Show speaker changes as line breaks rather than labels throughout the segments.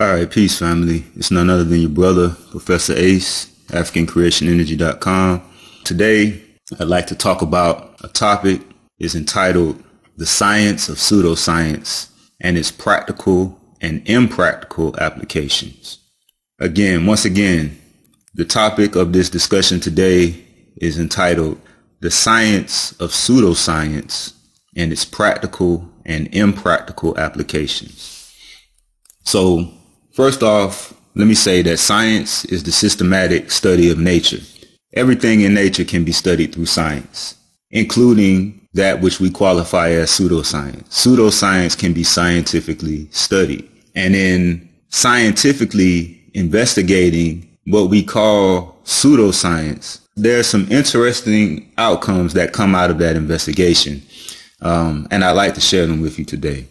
All right, peace, family. It's none other than your brother, Professor Ace, AfricanCreationEnergy.com. Today, I'd like to talk about a topic is entitled The Science of Pseudoscience and its Practical and Impractical Applications. Again, once again, the topic of this discussion today is entitled The Science of Pseudoscience and its Practical and Impractical Applications. So First off, let me say that science is the systematic study of nature. Everything in nature can be studied through science, including that which we qualify as pseudoscience. Pseudoscience can be scientifically studied. And in scientifically investigating what we call pseudoscience, there are some interesting outcomes that come out of that investigation. Um, and I'd like to share them with you today.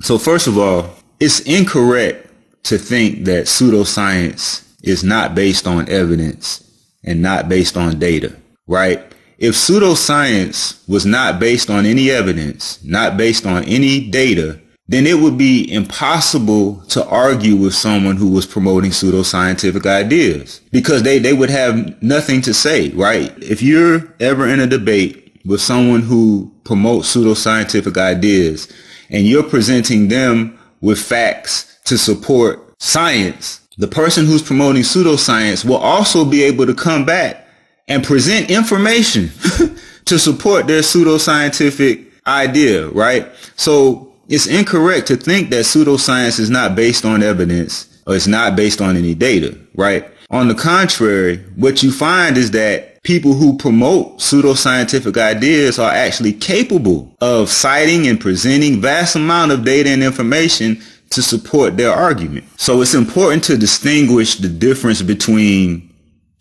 So first of all, it's incorrect to think that pseudoscience is not based on evidence and not based on data, right? If pseudoscience was not based on any evidence, not based on any data, then it would be impossible to argue with someone who was promoting pseudoscientific ideas because they, they would have nothing to say, right? If you're ever in a debate with someone who promotes pseudoscientific ideas and you're presenting them with facts to support science, the person who's promoting pseudoscience will also be able to come back and present information to support their pseudoscientific idea, right? So it's incorrect to think that pseudoscience is not based on evidence or it's not based on any data, right? On the contrary, what you find is that people who promote pseudoscientific ideas are actually capable of citing and presenting vast amount of data and information to support their argument. So it's important to distinguish the difference between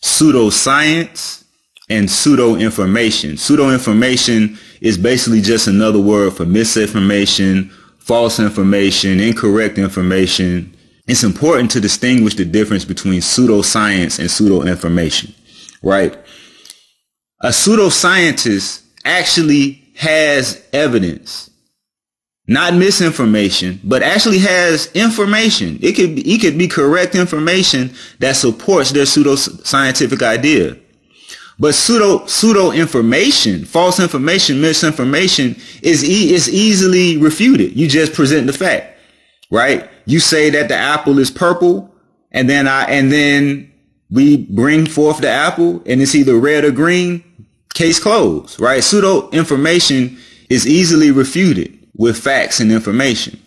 pseudoscience and pseudo information. Pseudo information is basically just another word for misinformation, false information, incorrect information. It's important to distinguish the difference between pseudoscience and pseudo information, right? A pseudoscientist actually has evidence not misinformation, but actually has information. It could be, it could be correct information that supports their pseudo scientific idea. But pseudo pseudo information, false information, misinformation is e- is easily refuted. You just present the fact, right? You say that the apple is purple, and then I and then we bring forth the apple, and it's either red or green. Case closed, right? Pseudo information is easily refuted with facts and information,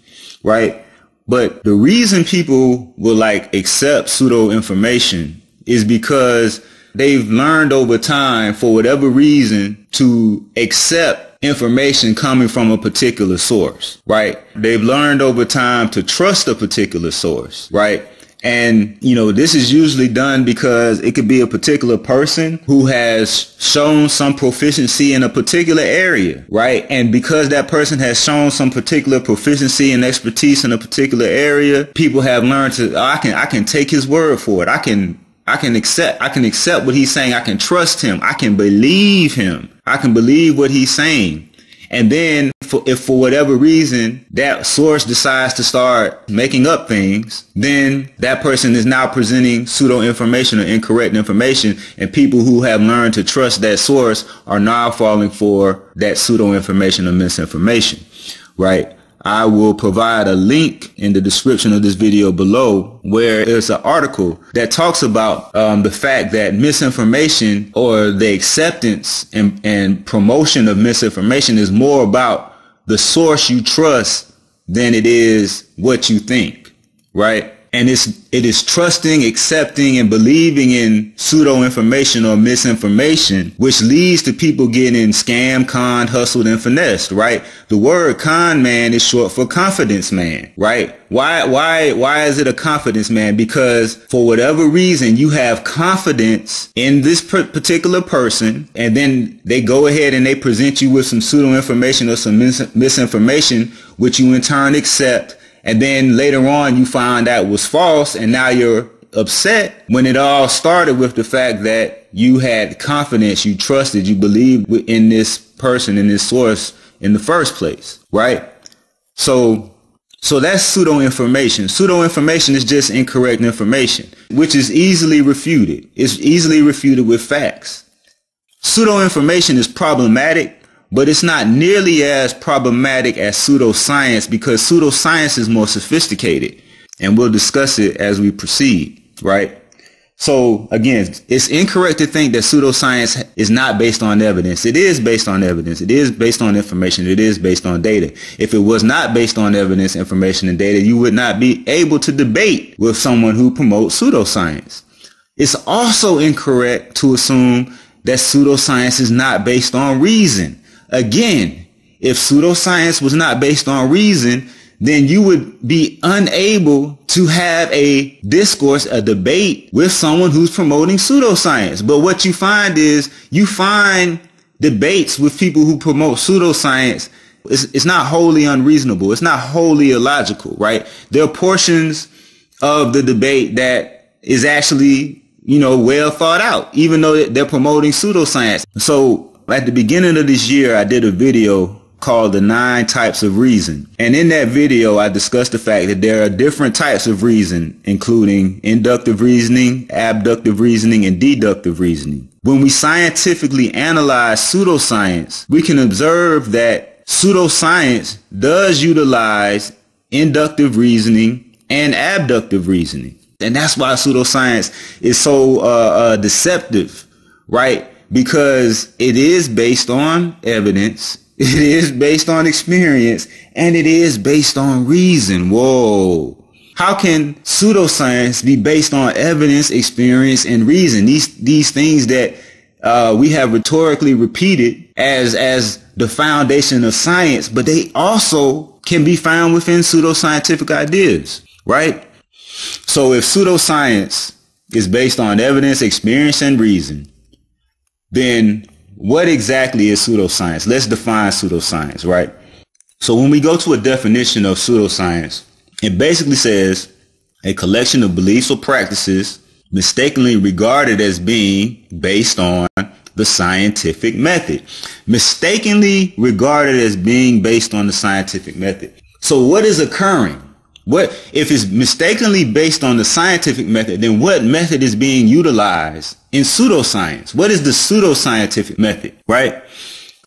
right? But the reason people will like accept pseudo information is because they've learned over time for whatever reason to accept information coming from a particular source, right? They've learned over time to trust a particular source, right? And, you know, this is usually done because it could be a particular person who has shown some proficiency in a particular area, right? And because that person has shown some particular proficiency and expertise in a particular area, people have learned to, oh, I can, I can take his word for it. I can, I can accept, I can accept what he's saying. I can trust him. I can believe him. I can believe what he's saying. And then for, if for whatever reason that source decides to start making up things, then that person is now presenting pseudo information or incorrect information. And people who have learned to trust that source are now falling for that pseudo information or misinformation, right? I will provide a link in the description of this video below where there's an article that talks about um, the fact that misinformation or the acceptance and, and promotion of misinformation is more about the source you trust than it is what you think, right? And it's it is trusting, accepting, and believing in pseudo information or misinformation, which leads to people getting scammed, conned, hustled, and finessed. Right? The word "con man" is short for confidence man. Right? Why why why is it a confidence man? Because for whatever reason you have confidence in this particular person, and then they go ahead and they present you with some pseudo information or some mis- misinformation, which you in turn accept and then later on you find out was false and now you're upset when it all started with the fact that you had confidence, you trusted, you believed in this person, in this source in the first place, right? So So that's pseudo information. Pseudo information is just incorrect information, which is easily refuted. It's easily refuted with facts. Pseudo information is problematic, but it's not nearly as problematic as pseudoscience because pseudoscience is more sophisticated. And we'll discuss it as we proceed, right? So again, it's incorrect to think that pseudoscience is not based on evidence. It is based on evidence. It is based on information. It is based on data. If it was not based on evidence, information, and data, you would not be able to debate with someone who promotes pseudoscience. It's also incorrect to assume that pseudoscience is not based on reason. Again, if pseudoscience was not based on reason, then you would be unable to have a discourse, a debate with someone who's promoting pseudoscience. But what you find is you find debates with people who promote pseudoscience. It's, it's not wholly unreasonable. It's not wholly illogical, right? There are portions of the debate that is actually, you know, well thought out, even though they're promoting pseudoscience. So at the beginning of this year, I did a video called the nine types of reason. And in that video, I discussed the fact that there are different types of reason, including inductive reasoning, abductive reasoning, and deductive reasoning. When we scientifically analyze pseudoscience, we can observe that pseudoscience does utilize inductive reasoning and abductive reasoning. And that's why pseudoscience is so uh, uh, deceptive, right? Because it is based on evidence it is based on experience and it is based on reason. Whoa. How can pseudoscience be based on evidence, experience, and reason? These, these things that uh, we have rhetorically repeated as, as the foundation of science, but they also can be found within pseudoscientific ideas, right? So if pseudoscience is based on evidence, experience, and reason, then what exactly is pseudoscience? Let's define pseudoscience, right? So when we go to a definition of pseudoscience, it basically says a collection of beliefs or practices mistakenly regarded as being based on the scientific method. Mistakenly regarded as being based on the scientific method. So what is occurring? What if it's mistakenly based on the scientific method, then what method is being utilized in pseudoscience? What is the pseudoscientific method, right?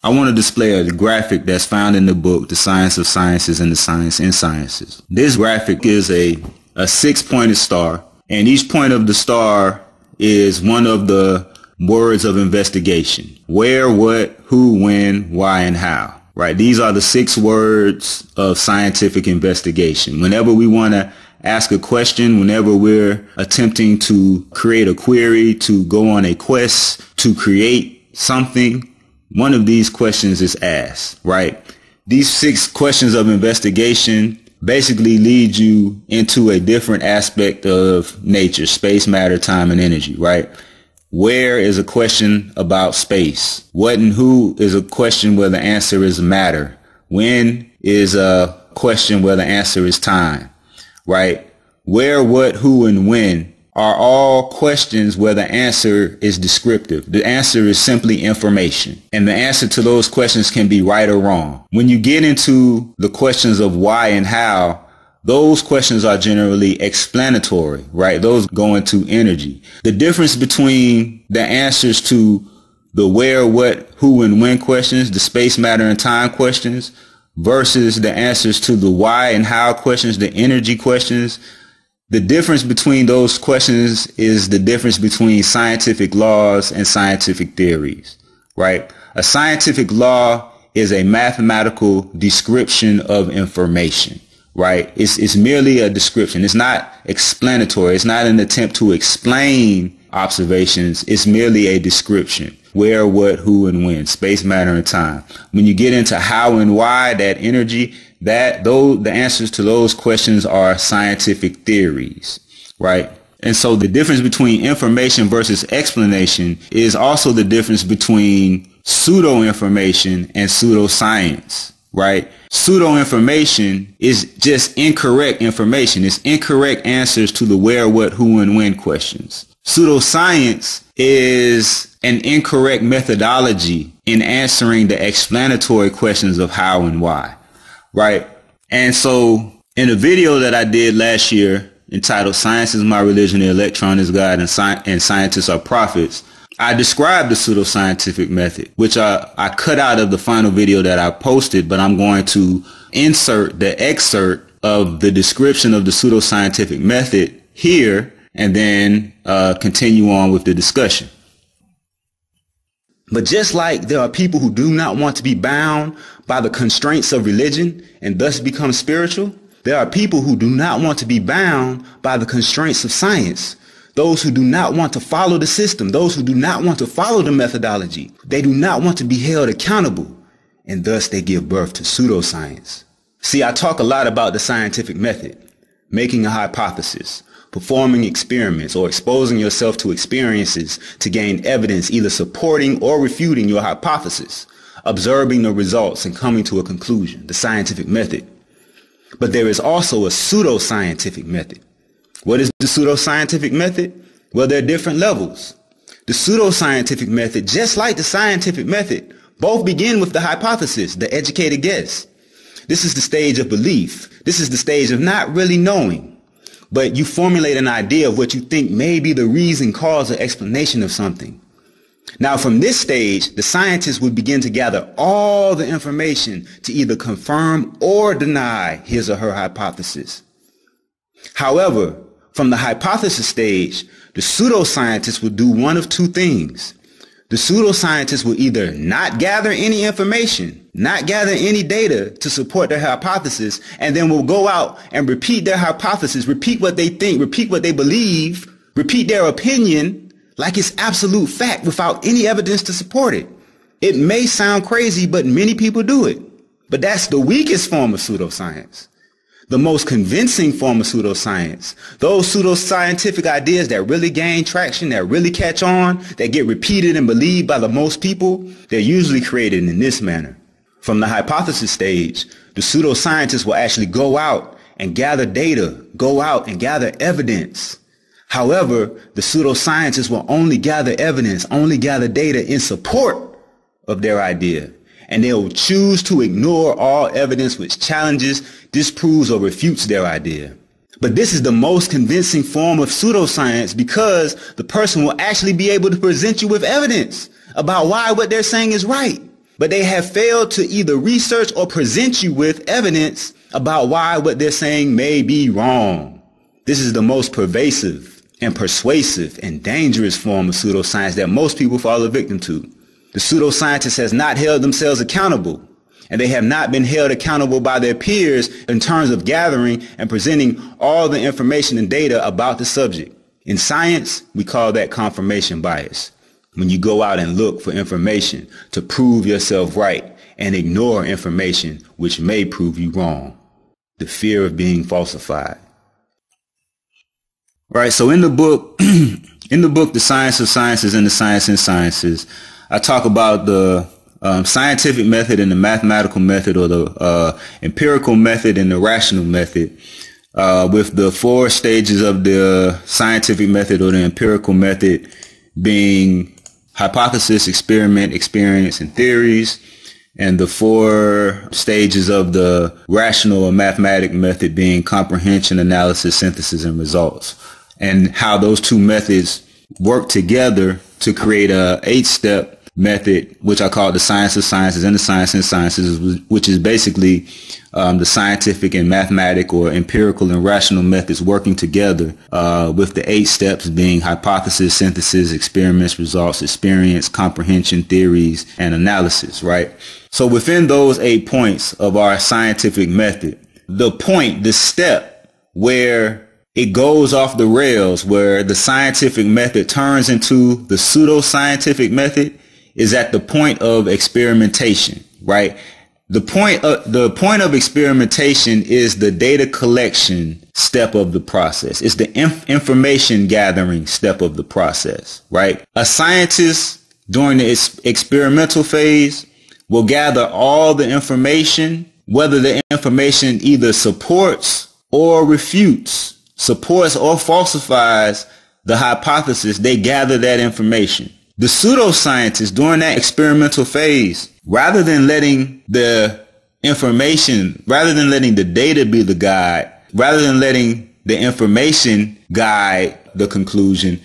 I want to display a graphic that's found in the book, The Science of Sciences and the Science in Sciences. This graphic is a, a six-pointed star, and each point of the star is one of the words of investigation. Where, what, who, when, why, and how right? These are the six words of scientific investigation. Whenever we want to ask a question, whenever we're attempting to create a query, to go on a quest, to create something, one of these questions is asked, right? These six questions of investigation basically lead you into a different aspect of nature, space, matter, time, and energy, right? Where is a question about space. What and who is a question where the answer is matter. When is a question where the answer is time, right? Where, what, who, and when are all questions where the answer is descriptive. The answer is simply information. And the answer to those questions can be right or wrong. When you get into the questions of why and how, those questions are generally explanatory, right? Those go into energy. The difference between the answers to the where, what, who, and when questions, the space, matter, and time questions, versus the answers to the why and how questions, the energy questions, the difference between those questions is the difference between scientific laws and scientific theories, right? A scientific law is a mathematical description of information right? It's, it's merely a description. It's not explanatory. It's not an attempt to explain observations. It's merely a description. Where, what, who, and when. Space, matter, and time. When you get into how and why, that energy, that those the answers to those questions are scientific theories, right? And so the difference between information versus explanation is also the difference between pseudo information and pseudoscience right? Pseudo information is just incorrect information. It's incorrect answers to the where, what, who, and when questions. Pseudoscience is an incorrect methodology in answering the explanatory questions of how and why, right? And so In a video that I did last year entitled Science is My Religion, the Electron is God, and, Sci- and Scientists Are Prophets, I described the pseudoscientific method, which I, I cut out of the final video that I posted, but I'm going to insert the excerpt of the description of the pseudoscientific method here and then uh, continue on with the discussion. But just like there are people who do not want to be bound by the constraints of religion and thus become spiritual, there are people who do not want to be bound by the constraints of science. Those who do not want to follow the system, those who do not want to follow the methodology, they do not want to be held accountable, and thus they give birth to pseudoscience. See, I talk a lot about the scientific method, making a hypothesis, performing experiments or exposing yourself to experiences to gain evidence either supporting or refuting your hypothesis, observing the results and coming to a conclusion, the scientific method. But there is also a pseudoscientific method. What is the pseudoscientific method? Well, there are different levels. The pseudoscientific method, just like the scientific method, both begin with the hypothesis, the educated guess. This is the stage of belief. This is the stage of not really knowing but you formulate an idea of what you think may be the reason, cause, or explanation of something. Now, from this stage, the scientist would begin to gather all the information to either confirm or deny his or her hypothesis. However, from the hypothesis stage, the pseudoscientist would do one of two things. The pseudoscientists will either not gather any information, not gather any data to support their hypothesis, and then will go out and repeat their hypothesis, repeat what they think, repeat what they believe, repeat their opinion like it's absolute fact without any evidence to support it. It may sound crazy, but many people do it. But that's the weakest form of pseudoscience the most convincing form of pseudoscience. Those pseudoscientific ideas that really gain traction, that really catch on, that get repeated and believed by the most people, they're usually created in this manner. From the hypothesis stage, the pseudoscientists will actually go out and gather data, go out and gather evidence. However, the pseudoscientists will only gather evidence, only gather data in support of their idea and they will choose to ignore all evidence which challenges, disproves, or refutes their idea. But this is the most convincing form of pseudoscience because the person will actually be able to present you with evidence about why what they're saying is right. But they have failed to either research or present you with evidence about why what they're saying may be wrong. This is the most pervasive and persuasive and dangerous form of pseudoscience that most people fall a victim to. The pseudoscientists has not held themselves accountable and they have not been held accountable by their peers in terms of gathering and presenting all the information and data about the subject. In science, we call that confirmation bias. When you go out and look for information to prove yourself right and ignore information which may prove you wrong. The fear of being falsified. Right. So in the book, in the book, The Science of Sciences and the Science in Sciences, I talk about the um, scientific method and the mathematical method or the uh, empirical method and the rational method. Uh, with the four stages of the scientific method or the empirical method being hypothesis, experiment, experience, and theories, and the four stages of the rational or mathematic method being comprehension, analysis, synthesis, and results, and how those two methods work together to create a eight-step method, which I call the science of sciences and the science and sciences, which is basically um, the scientific and mathematical or empirical and rational methods working together uh, with the eight steps being hypothesis, synthesis, experiments, results, experience, comprehension, theories, and analysis, right? So within those eight points of our scientific method, the point, the step where it goes off the rails, where the scientific method turns into the pseudo-scientific method is at the point of experimentation, right? The point of, the point of experimentation is the data collection step of the process. It's the inf- information gathering step of the process, right? A scientist during the ex- experimental phase will gather all the information, whether the information either supports or refutes, supports or falsifies the hypothesis, they gather that information. The pseudoscientists during that experimental phase, rather than letting the information, rather than letting the data be the guide, rather than letting the information guide the conclusion,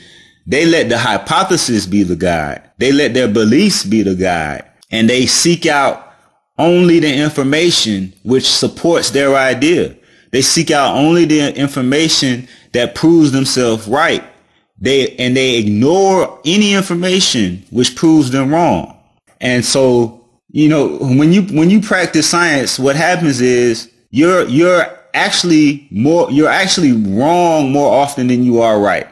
they let the hypothesis be the guide. They let their beliefs be the guide. And they seek out only the information which supports their idea. They seek out only the information that proves themselves right. They, and they ignore any information which proves them wrong. And so, you know, when you, when you practice science, what happens is you're, you're actually more, you're actually wrong more often than you are right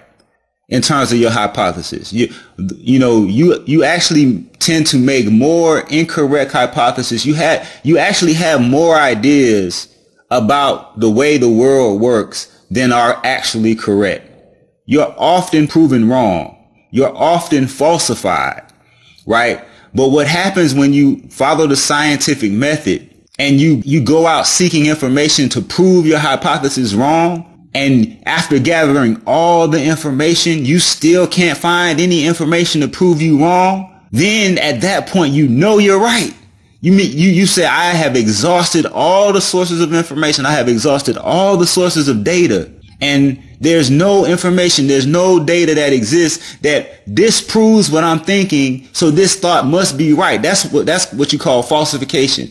in terms of your hypothesis. You, you know, you, you actually tend to make more incorrect hypotheses. You had, you actually have more ideas about the way the world works than are actually correct. You're often proven wrong. You're often falsified, right? But what happens when you follow the scientific method and you, you go out seeking information to prove your hypothesis wrong, and after gathering all the information, you still can't find any information to prove you wrong, then at that point, you know you're right. You mean, you, you say, I have exhausted all the sources of information. I have exhausted all the sources of data. And there's no information, there's no data that exists that disproves what I'm thinking. So this thought must be right. That's what, that's what you call falsification,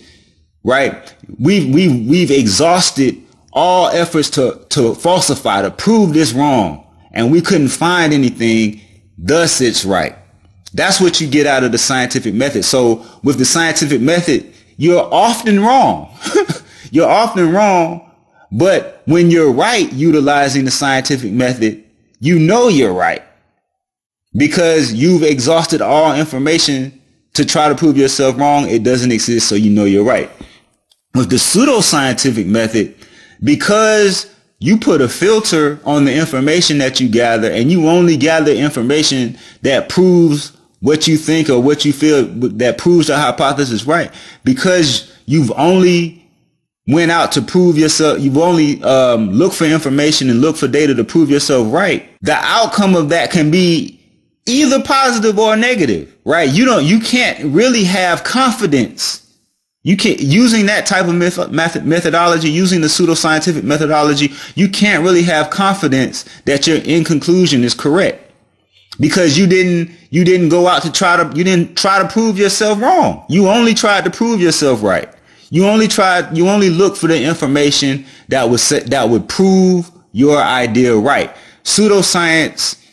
right? We've, we've, we've exhausted all efforts to, to falsify, to prove this wrong. And we couldn't find anything. Thus it's right. That's what you get out of the scientific method. So with the scientific method, you're often wrong. you're often wrong. But when you're right utilizing the scientific method, you know you're right because you've exhausted all information to try to prove yourself wrong. It doesn't exist. So you know you're right. With the pseudoscientific method, because you put a filter on the information that you gather and you only gather information that proves what you think or what you feel that proves the hypothesis right. Because you've only went out to prove yourself you've only um, looked for information and looked for data to prove yourself right the outcome of that can be either positive or negative right? You don't you can't really have confidence. You can't using that type of method, methodology, using the pseudoscientific methodology, you can't really have confidence that your in conclusion is correct because you didn't you didn't go out to try to you didn't try to prove yourself wrong. You only tried to prove yourself right. You only tried you only look for the information that was set, that would prove your idea right. Pseudoscience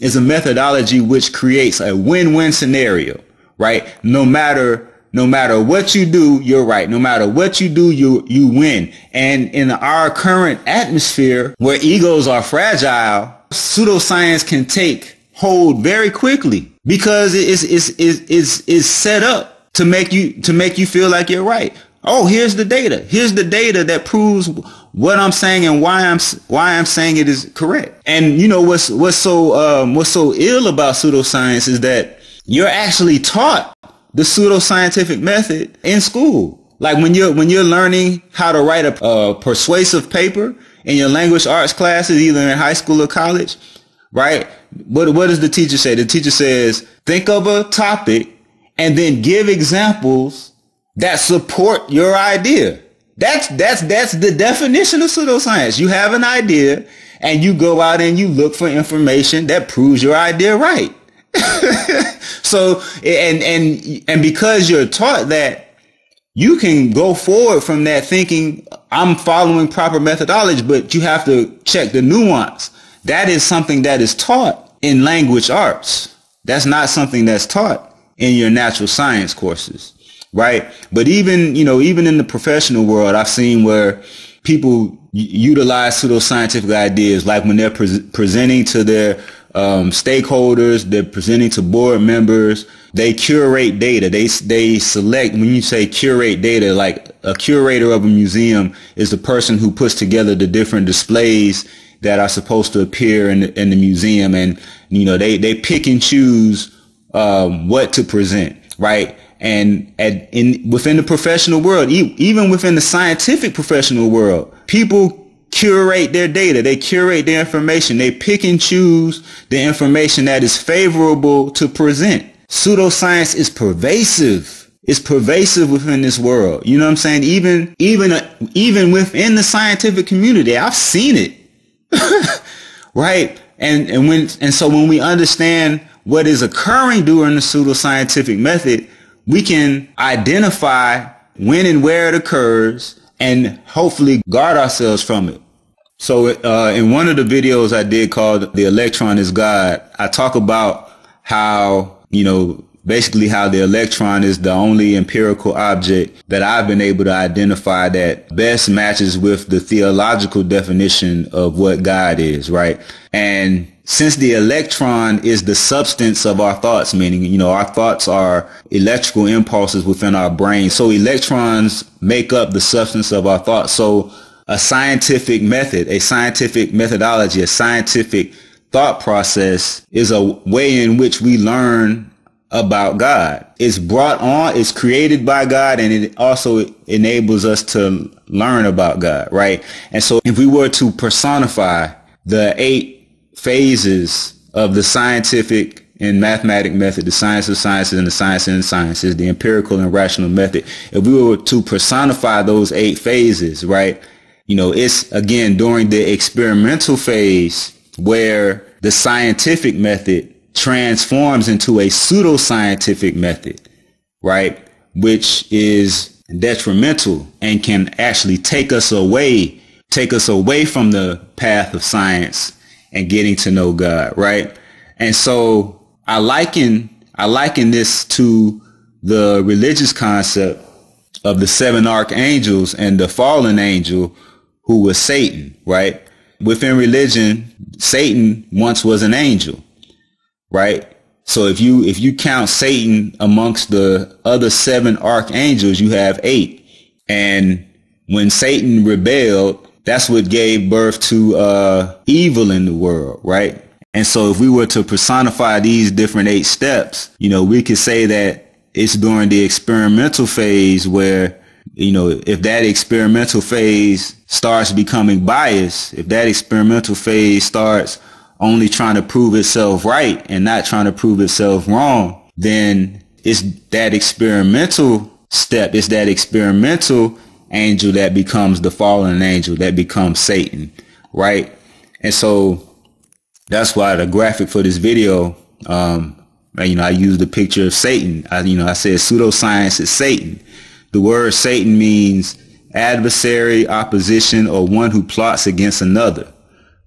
is a methodology which creates a win-win scenario, right? No matter no matter what you do, you're right. No matter what you do, you, you win. And in our current atmosphere where egos are fragile, pseudoscience can take hold very quickly because it's, it's, it's, it's, it's set up to make you, to make you feel like you're right. Oh, here's the data. Here's the data that proves what I'm saying and why I'm why I'm saying it is correct. And you know what's what's so um, what's so ill about pseudoscience is that you're actually taught the pseudoscientific method in school. Like when you're when you're learning how to write a, a persuasive paper in your language arts classes, either in high school or college, right? What what does the teacher say? The teacher says, think of a topic and then give examples that support your idea. That's that's that's the definition of pseudoscience. You have an idea and you go out and you look for information that proves your idea right. so and and and because you're taught that you can go forward from that thinking I'm following proper methodology, but you have to check the nuance. That is something that is taught in language arts. That's not something that's taught in your natural science courses, right? But even, you know, even in the professional world, I've seen where people utilize pseudoscientific ideas, like when they're pre- presenting to their um, stakeholders. They're presenting to board members. They curate data. They they select. When you say curate data, like a curator of a museum is the person who puts together the different displays that are supposed to appear in the, in the museum, and you know they they pick and choose um, what to present, right? And at, in within the professional world, e- even within the scientific professional world, people curate their data. They curate their information. They pick and choose the information that is favorable to present. Pseudoscience is pervasive is pervasive within this world. You know what I'm saying? Even, even, even within the scientific community, I've seen it. right? And, and when, and so when we understand what is occurring during the pseudoscientific method, we can identify when and where it occurs and hopefully guard ourselves from it. So uh, in one of the videos I did called The Electron is God, I talk about how, you know, basically how the electron is the only empirical object that I've been able to identify that best matches with the theological definition of what God is, right? And since the electron is the substance of our thoughts, meaning, you know, our thoughts are electrical impulses within our brain. So electrons make up the substance of our thoughts. So a scientific method, a scientific methodology, a scientific thought process is a way in which we learn about God. It's brought on, it's created by God, and it also enables us to learn about God, right? And so if we were to personify the eight phases of the scientific and mathematic method, the science of sciences and the science and sciences, the empirical and rational method, if we were to personify those eight phases, right? You know, it's again during the experimental phase where the scientific method transforms into a pseudoscientific method, right? Which is detrimental and can actually take us away, take us away from the path of science and getting to know God, right? And so I liken, I liken this to the religious concept of the seven archangels and the fallen angel who was Satan, right? within religion, Satan once was an angel, right? So if you if you count Satan amongst the other seven archangels, you have eight. And when Satan rebelled, that's what gave birth to uh, evil in the world, right? And so if we were to personify these different eight steps, you know, we could say that it's during the experimental phase where you know, if that experimental phase starts becoming biased, if that experimental phase starts only trying to prove itself right and not trying to prove itself wrong, then it's that experimental step, it's that experimental angel that becomes the fallen angel, that becomes Satan, right? And so that's why the graphic for this video, um, you know, I used the picture of Satan. I, you know, I said pseudoscience is Satan. The word Satan means adversary, opposition, or one who plots against another,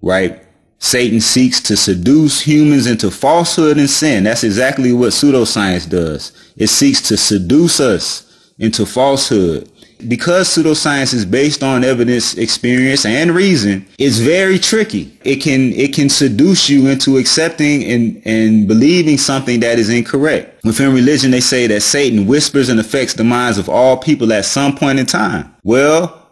right? Satan seeks to seduce humans into falsehood and sin. That's exactly what pseudoscience does. It seeks to seduce us into falsehood because pseudoscience is based on evidence, experience, and reason, it's very tricky. It can it can seduce you into accepting and, and believing something that is incorrect. Within religion, they say that Satan whispers and affects the minds of all people at some point in time. Well,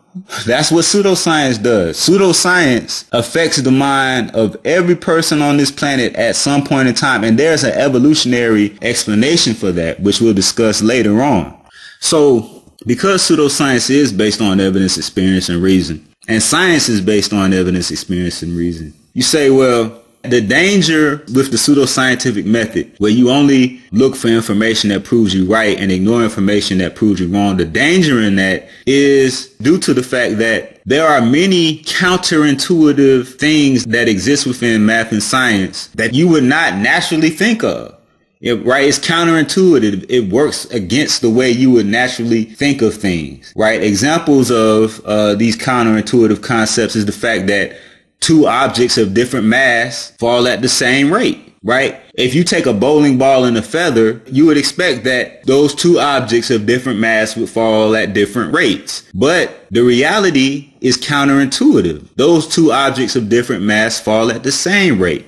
that's what pseudoscience does. Pseudoscience affects the mind of every person on this planet at some point in time. And there's an evolutionary explanation for that, which we'll discuss later on. So because pseudoscience is based on evidence, experience, and reason, and science is based on evidence, experience, and reason, you say, well, the danger with the pseudoscientific method, where you only look for information that proves you right and ignore information that proves you wrong, the danger in that is due to the fact that there are many counterintuitive things that exist within math and science that you would not naturally think of. It, right? It's counterintuitive. It works against the way you would naturally think of things, right? Examples of uh, these counterintuitive concepts is the fact that two objects of different mass fall at the same rate, right? If you take a bowling ball and a feather, you would expect that those two objects of different mass would fall at different rates. But the reality is counterintuitive. Those two objects of different mass fall at the same rate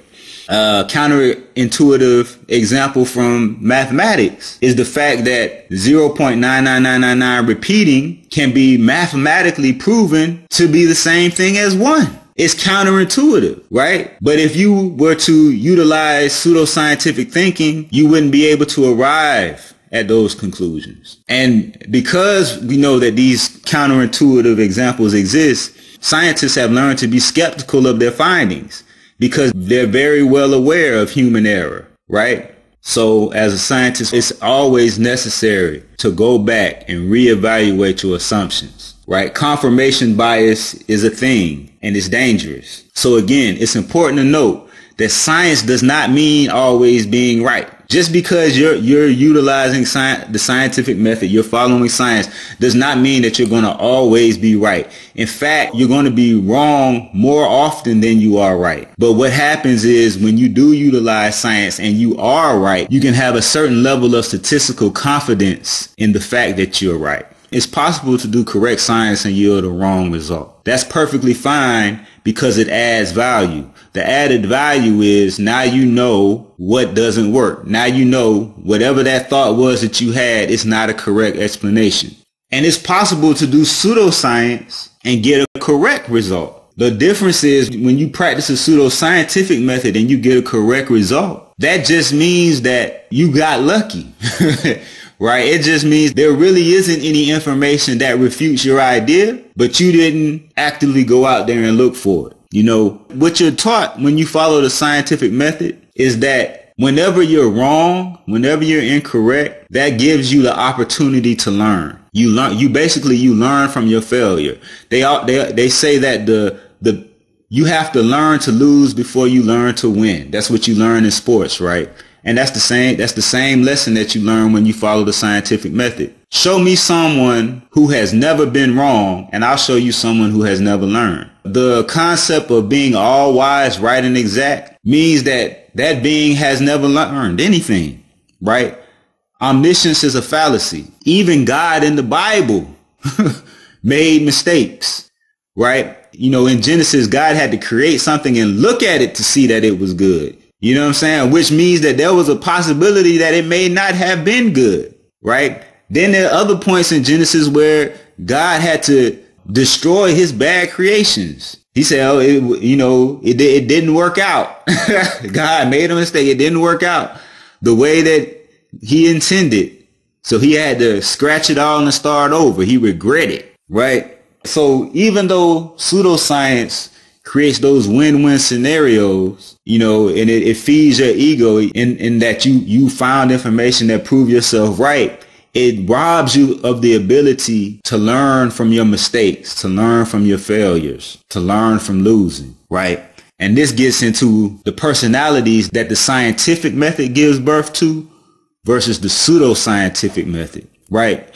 uh, counterintuitive example from mathematics is the fact that 0.99999 repeating can be mathematically proven to be the same thing as one. It's counterintuitive, right? But if you were to utilize pseudoscientific thinking, you wouldn't be able to arrive at those conclusions. And because we know that these counterintuitive examples exist, scientists have learned to be skeptical of their findings because they're very well aware of human error, right? So as a scientist, it's always necessary to go back and reevaluate your assumptions, right? Confirmation bias is a thing and it's dangerous. So again, it's important to note that science does not mean always being right. Just because you're you're utilizing science, the scientific method, you're following science, does not mean that you're going to always be right. In fact, you're going to be wrong more often than you are right. But what happens is when you do utilize science and you are right, you can have a certain level of statistical confidence in the fact that you're right. It's possible to do correct science and yield a wrong result. That's perfectly fine because it adds value. The added value is now you know what doesn't work. Now you know whatever that thought was that you had is not a correct explanation. And it's possible to do pseudoscience and get a correct result. The difference is when you practice a pseudoscientific method and you get a correct result, that just means that you got lucky. right? It just means there really isn't any information that refutes your idea, but you didn't actively go out there and look for it. You know, what you're taught when you follow the scientific method is that whenever you're wrong, whenever you're incorrect, that gives you the opportunity to learn. You learn, you basically, you learn from your failure. They all, they, they say that the, the, you have to learn to lose before you learn to win. That's what you learn in sports, right? And that's the same, that's the same lesson that you learn when you follow the scientific method. Show me someone who has never been wrong and I'll show you someone who has never learned. The concept of being all wise, right and exact means that that being has never learned anything, right? Omniscience is a fallacy. Even God in the Bible made mistakes, right? You know, in Genesis, God had to create something and look at it to see that it was good. You know what I'm saying? Which means that there was a possibility that it may not have been good, right? Then there are other points in Genesis where God had to destroy his bad creations. He said, oh, it, you know, it, it didn't work out. God made a mistake. It didn't work out the way that he intended. So he had to scratch it all and start over. He regretted, right? So even though pseudoscience creates those win-win scenarios, you know, and it, it feeds your ego in, in that you, you found information that prove yourself right it robs you of the ability to learn from your mistakes, to learn from your failures, to learn from losing, right? And this gets into the personalities that the scientific method gives birth to versus the pseudoscientific method, right?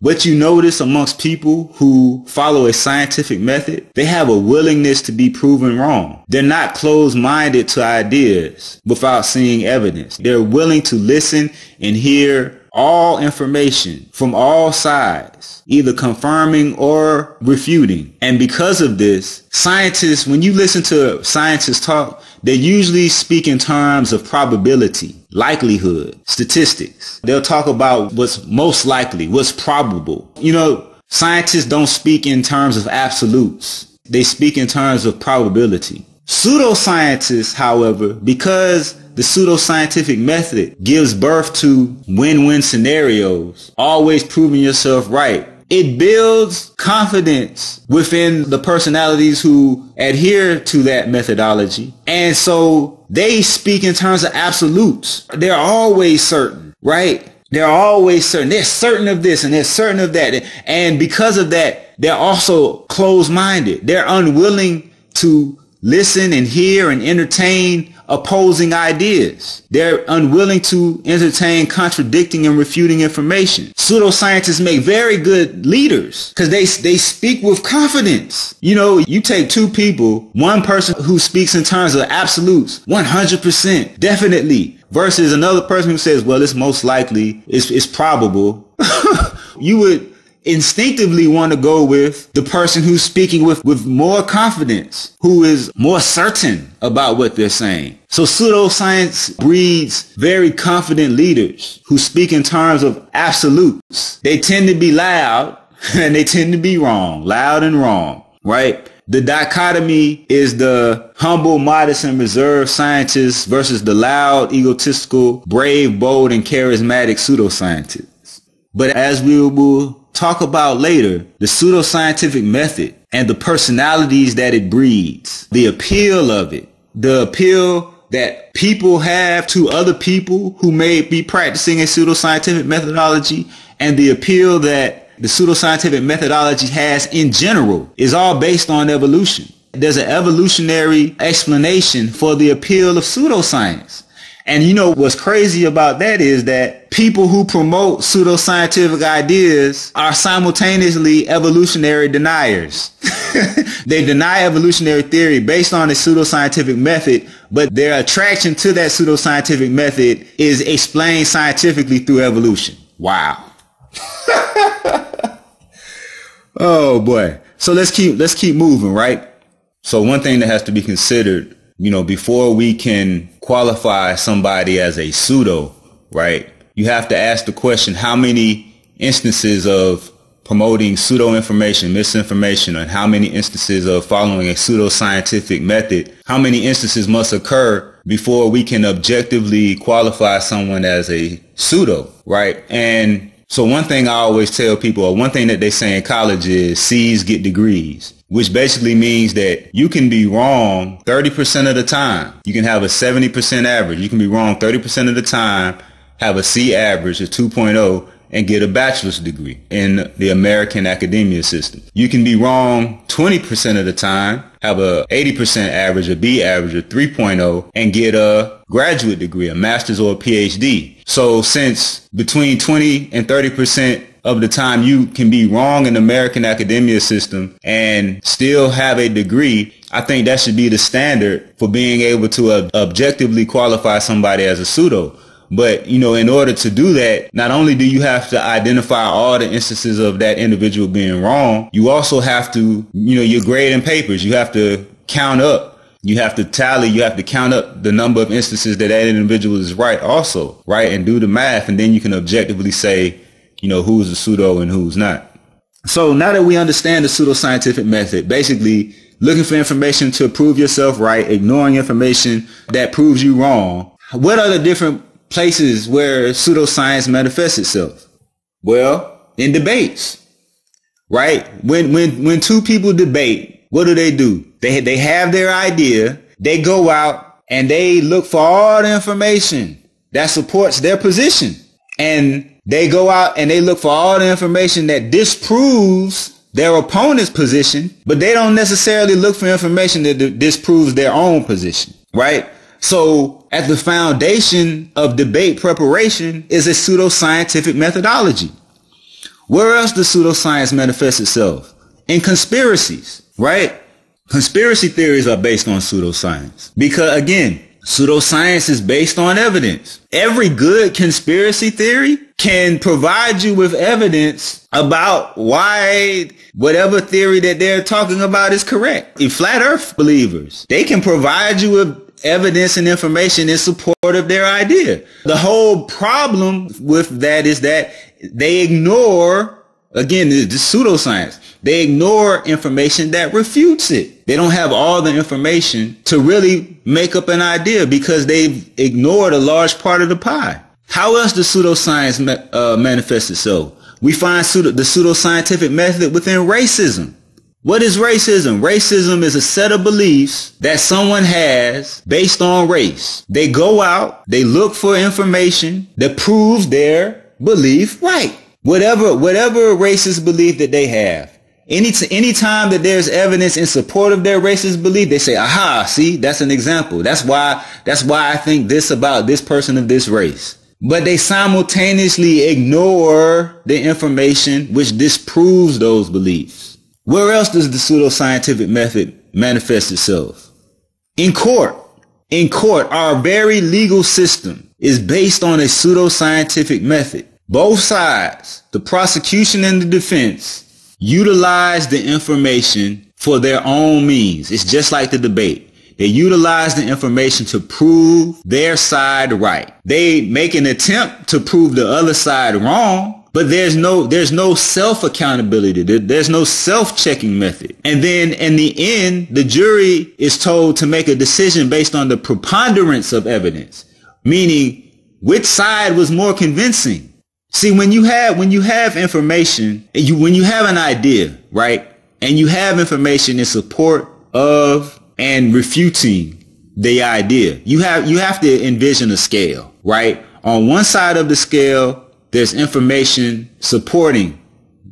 What you notice amongst people who follow a scientific method, they have a willingness to be proven wrong. They're not closed-minded to ideas without seeing evidence. They're willing to listen and hear all information from all sides, either confirming or refuting. And because of this, scientists, when you listen to scientists talk, they usually speak in terms of probability, likelihood, statistics. They'll talk about what's most likely, what's probable. You know, scientists don't speak in terms of absolutes. They speak in terms of probability. Pseudoscientists, however, because the pseudoscientific method gives birth to win-win scenarios, always proving yourself right. It builds confidence within the personalities who adhere to that methodology. And so they speak in terms of absolutes. They're always certain, right? They're always certain. They're certain of this and they're certain of that. And because of that, they're also closed-minded. They're unwilling to listen and hear and entertain opposing ideas. They're unwilling to entertain contradicting and refuting information. Pseudoscientists make very good leaders because they, they speak with confidence. You know, you take two people, one person who speaks in terms of absolutes, 100%, definitely, versus another person who says, well, it's most likely, it's, it's probable. you would instinctively want to go with the person who's speaking with, with more confidence, who is more certain about what they're saying. So pseudoscience breeds very confident leaders who speak in terms of absolutes. They tend to be loud and they tend to be wrong, loud and wrong, right? The dichotomy is the humble, modest, and reserved scientist versus the loud, egotistical, brave, bold, and charismatic pseudoscientist. But as we will talk about later the pseudoscientific method and the personalities that it breeds, the appeal of it, the appeal that people have to other people who may be practicing a pseudoscientific methodology and the appeal that the pseudoscientific methodology has in general is all based on evolution. There's an evolutionary explanation for the appeal of pseudoscience. And you know what's crazy about that is that people who promote pseudoscientific ideas are simultaneously evolutionary deniers. they deny evolutionary theory based on a pseudoscientific method, but their attraction to that pseudoscientific method is explained scientifically through evolution. Wow. oh boy. So let's keep let's keep moving, right? So one thing that has to be considered, you know, before we can qualify somebody as a pseudo, right? You have to ask the question, how many instances of promoting pseudo information, misinformation, and how many instances of following a pseudo scientific method, how many instances must occur before we can objectively qualify someone as a pseudo, right? And so one thing I always tell people, or one thing that they say in college is C's get degrees, which basically means that you can be wrong 30% of the time. You can have a 70% average. You can be wrong 30% of the time, have a C average of 2.0 and get a bachelor's degree in the American academia system. You can be wrong 20% of the time, have a 80% average, a B average, a 3.0, and get a graduate degree, a master's or a PhD. So since between 20 and 30% of the time you can be wrong in the American academia system and still have a degree, I think that should be the standard for being able to objectively qualify somebody as a pseudo. But, you know, in order to do that, not only do you have to identify all the instances of that individual being wrong, you also have to, you know, you're grading papers, you have to count up you have to tally, you have to count up the number of instances that that individual is right also, right? And do the math. And then you can objectively say, you know, who's a pseudo and who's not. So now that we understand the pseudoscientific method, basically looking for information to prove yourself right, ignoring information that proves you wrong, what are the different places where pseudoscience manifests itself? Well, in debates, right? When, when, when two people debate, what do they do? They, they have their idea. They go out and they look for all the information that supports their position. And they go out and they look for all the information that disproves their opponent's position, but they don't necessarily look for information that disproves their own position, right? So at the foundation of debate preparation is a pseudoscientific methodology. Where else does pseudoscience manifest itself? In conspiracies, right? Conspiracy theories are based on pseudoscience. Because again, pseudoscience is based on evidence. Every good conspiracy theory can provide you with evidence about why whatever theory that they're talking about is correct. If flat earth believers, they can provide you with evidence and information in support of their idea. The whole problem with that is that they ignore, again, the, the pseudoscience. They ignore information that refutes it. They don't have all the information to really make up an idea because they've ignored a large part of the pie. How else does pseudoscience uh, manifest itself? We find pseudo, the pseudoscientific method within racism. What is racism? Racism is a set of beliefs that someone has based on race. They go out, they look for information that proves their belief right. Whatever, whatever racist belief that they have. Any, any time that there's evidence in support of their racist belief, they say, aha, see, that's an example. That's why, that's why I think this about this person of this race. But they simultaneously ignore the information which disproves those beliefs. Where else does the pseudoscientific method manifest itself? In court. In court, our very legal system is based on a pseudoscientific method. Both sides, the prosecution and the defense, utilize the information for their own means. It's just like the debate. They utilize the information to prove their side right. They make an attempt to prove the other side wrong, but there's no there's no self accountability there's no self checking method and then in the end the jury is told to make a decision based on the preponderance of evidence meaning which side was more convincing see when you have when you have information you when you have an idea right and you have information in support of and refuting the idea. You have you have to envision a scale, right? On one side of the scale, there's information supporting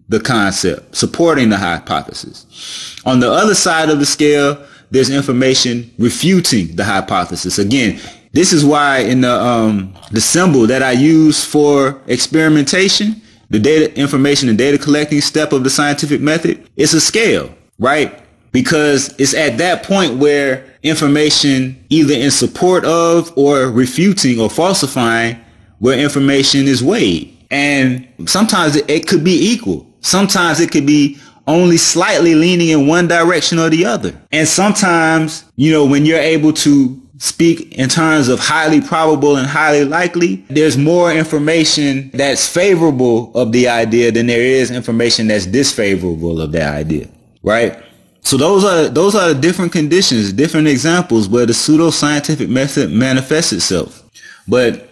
the concept, supporting the hypothesis. On the other side of the scale, there's information refuting the hypothesis. Again, this is why in the um, the symbol that I use for experimentation, the data information and data collecting step of the scientific method, it's a scale, right? Because it's at that point where information either in support of or refuting or falsifying where information is weighed. And sometimes it, could be equal. Sometimes it could be only slightly leaning in one direction or the other. And sometimes, you know, when you're able to speak in terms of highly probable and highly likely, there's more information that's favorable of the idea than there is information that's disfavorable of that idea, right? So those are those are different conditions, different examples where the pseudoscientific method manifests itself. But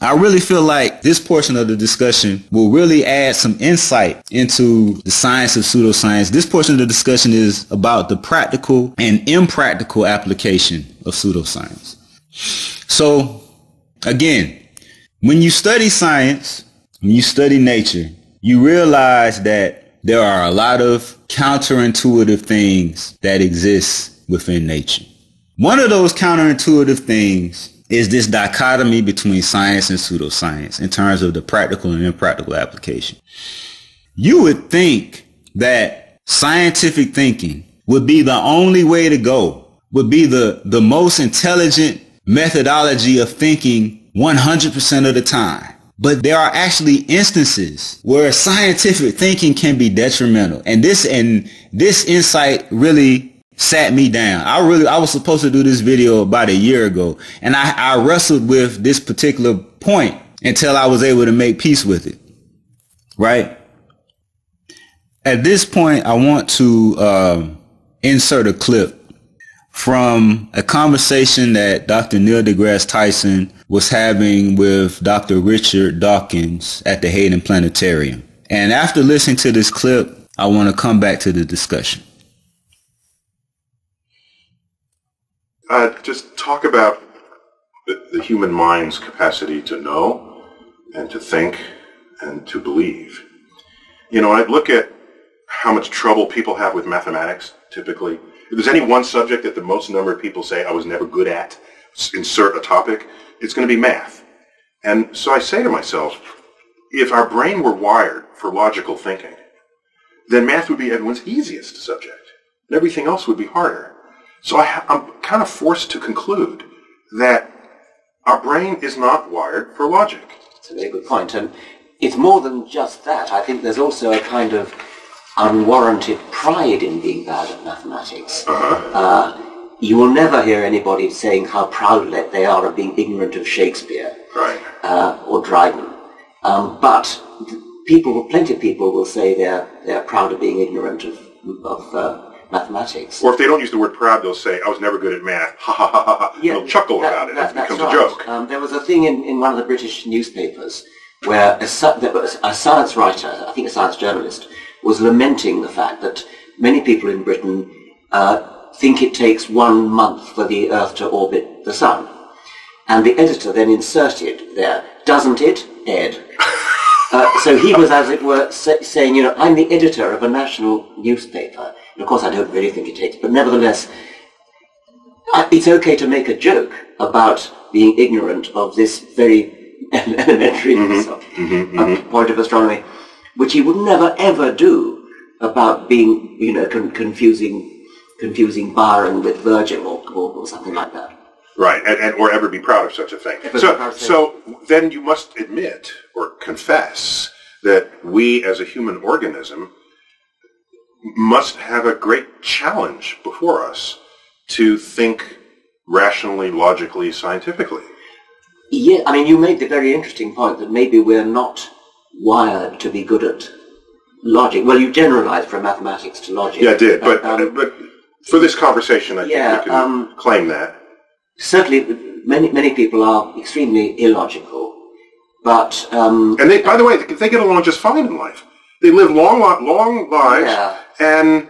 I really feel like this portion of the discussion will really add some insight into the science of pseudoscience. This portion of the discussion is about the practical and impractical application of pseudoscience. So again, when you study science, when you study nature, you realize that there are a lot of counterintuitive things that exist within nature. One of those counterintuitive things is this dichotomy between science and pseudoscience in terms of the practical and impractical application. You would think that scientific thinking would be the only way to go, would be the, the most intelligent methodology of thinking 100% of the time. But there are actually instances where scientific thinking can be detrimental. And this, and this insight really sat me down. I really, I was supposed to do this video about a year ago and I, I wrestled with this particular point until I was able to make peace with it. Right? At this point, I want to uh, insert a clip from a conversation that Dr. Neil deGrasse Tyson was having with Dr. Richard Dawkins at the Hayden Planetarium. And after listening to this clip, I want to come back to the discussion.
Uh, just talk about the, the, human mind's capacity to know and to think and to believe. You know, I look at how much trouble people have with mathematics, typically. If there's any one subject that the most number of people say I was never good at, insert a topic, it's going to be math. And so I say to myself, if our brain were wired for logical thinking, then math would be everyone's easiest subject. And everything else would be harder. So I, am kind of forced to conclude that our brain is not wired for logic.
It's a very good point. And it's more than just that. I think there's also a kind of unwarranted pride in being bad at mathematics. Uh-huh. Uh, you will never hear anybody saying how proud they are of being ignorant of Shakespeare
right.
uh, or Dryden. Um, but people, plenty of people will say they're, they're proud of being ignorant of, of uh, mathematics.
Or if they don't use the word proud, they'll say, I was never good at math. Ha ha ha ha. Yeah, they'll chuckle that, about it. That, it becomes right. a joke.
Um, there was a thing in, in one of the British newspapers where a, a science writer, I think a science journalist, was lamenting the fact that many people in Britain uh, think it takes one month for the Earth to orbit the Sun. And the editor then inserted there, doesn't it, Ed? Uh, so he was, as it were, say, saying, you know, I'm the editor of a national newspaper, of course, I don't really think it takes, but nevertheless, it's okay to make a joke about being ignorant of this very elementary mm-hmm. Mm-hmm. Mm-hmm. point of astronomy, which he would never ever do about being, you know, con- confusing, confusing Byron with Virgil or, or, or something like that.
Right, and, and, or ever be proud of such a thing. So, so then you must admit or confess that we as a human organism must have a great challenge before us to think rationally, logically, scientifically.
Yeah, I mean, you made the very interesting point that maybe we're not wired to be good at logic. Well, you generalized from mathematics to logic.
Yeah, I did, but, um, but for this conversation, I yeah, think we can um, claim that.
Certainly, many many people are extremely illogical, but um,
and they, by the way, they get along just fine in life. They live long, long lives, yeah. and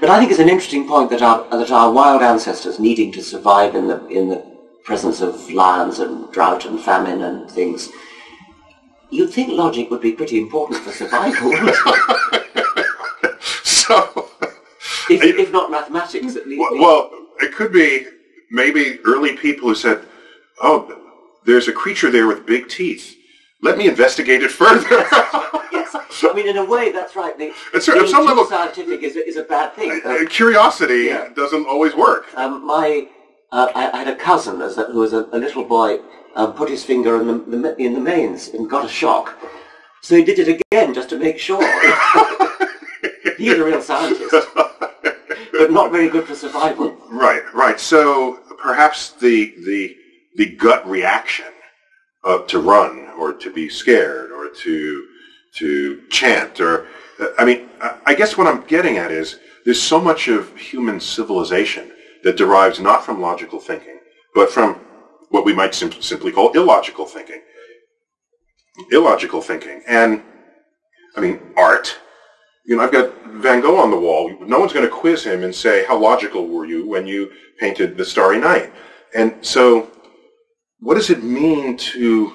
But I think it's an interesting point that our, that our wild ancestors needing to survive in the, in the presence of lions and drought and famine and things, you'd think logic would be pretty important for survival.
so,
if, if not mathematics, at least.
well, well, it could be maybe early people who said, "Oh, there's a creature there with big teeth. Let me investigate it further."
yes, I mean, in a way, that's right. The,
It's
being
some
too
level-
scientific is, a- is a bad thing. Uh,
Curiosity
Yeah.
doesn't always work.
Um, my, uh, I, I had a cousin as a, who was a, a little boy, um, put his finger in the, the in the mains and got a shock. So he did it again just to make sure. He's a real scientist, but not very good for survival.
Right, right. So perhaps the the the gut reaction uh, to run or to be scared or to to chant or uh, I mean I- guess what I'm getting at is there's so much of human civilization that derives not from logical thinking but from what we might sim- simply call illogical thinking. Illogical thinking and I mean art you know, I've got Van Gogh on the wall. No one's going to quiz him and say, how logical were you when you painted The Starry Night? And so what does it mean to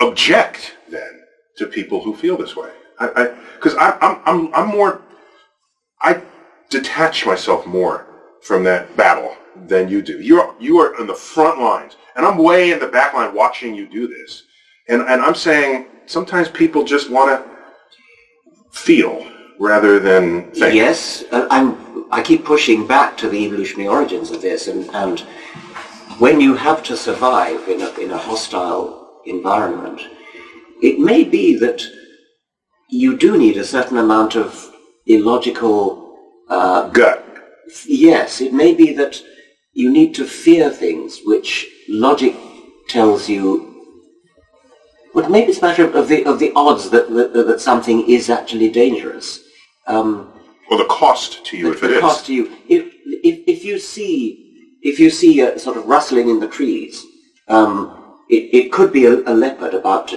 object then to people who feel this way? Because I, I, I'm, I'm, I'm more, I detach myself more from that battle than you do. You're, you are in the front lines, and I'm way in the back line watching you do this. And, and I'm saying sometimes people just want to feel rather than think.
Yes, I'm, I keep pushing back to the evolutionary origins of this, and, and when you have to survive in a, in a hostile environment, it may be that you do need a certain amount of illogical, uh,
Gut.
yes, it may be that you need to fear things which logic tells you but maybe it's a matter of, of the of the odds that, that that something is actually dangerous. Um,
Or the cost to you if it
the
is.
cost to you. If, if, if you see if you see a sort of rustling in the trees, um, it, it could be a, a leopard about to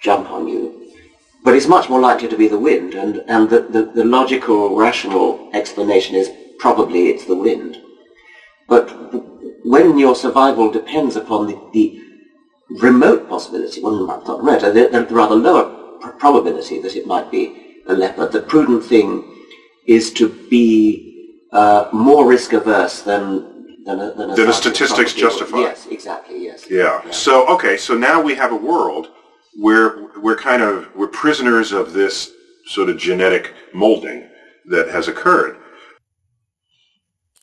jump on you, but it's much more likely to be the wind, and, and the, the, the logical, rational explanation is probably it's the wind. But when your survival depends upon the, the remote possibility, well, not remote, the, the rather lower pr- probability that it might be a leopard, the prudent thing is to be uh, more risk averse than than a, than a
Than the statistics justify.
Yes, exactly. Yes.
Yeah. So okay. So now we have a world where we're kind of we're prisoners of this sort of genetic molding that has occurred.